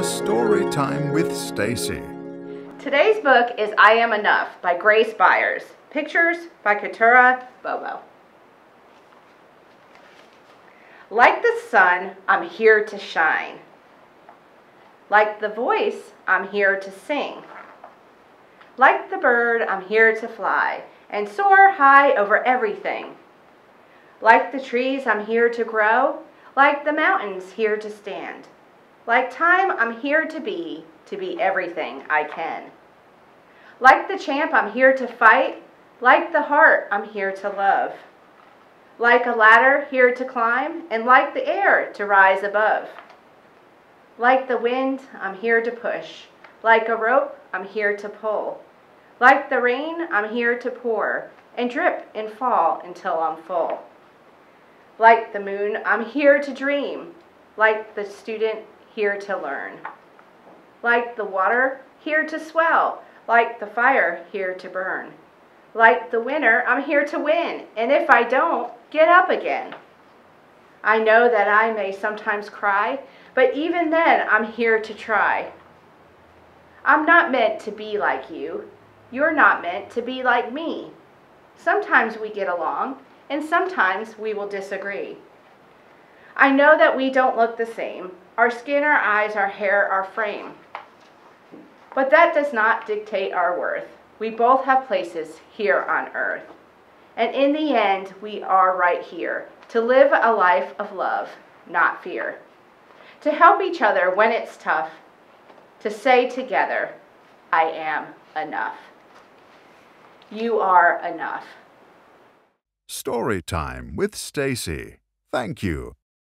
to Story Time with Stacey. Today's book is I Am Enough by Grace Byers. Pictures by Keturah Bobo. Like the sun, I'm here to shine. Like the voice, I'm here to sing. Like the bird, I'm here to fly and soar high over everything. Like the trees, I'm here to grow. Like the mountains, here to stand. Like time, I'm here to be, to be everything I can. Like the champ, I'm here to fight. Like the heart, I'm here to love. Like a ladder, here to climb, and like the air, to rise above. Like the wind, I'm here to push. Like a rope, I'm here to pull. Like the rain, I'm here to pour, and drip and fall until I'm full. Like the moon, I'm here to dream. Like the student, here to learn. Like the water, here to swell. Like the fire, here to burn. Like the winner, I'm here to win, and if I don't, get up again. I know that I may sometimes cry, but even then, I'm here to try. I'm not meant to be like you. You're not meant to be like me. Sometimes we get along, and sometimes we will disagree. I know that we don't look the same our skin, our eyes, our hair, our frame. But that does not dictate our worth. We both have places here on earth. And in the end, we are right here to live a life of love, not fear. To help each other when it's tough. To say together, I am enough. You are enough. Story Time with Stacey. Thank you.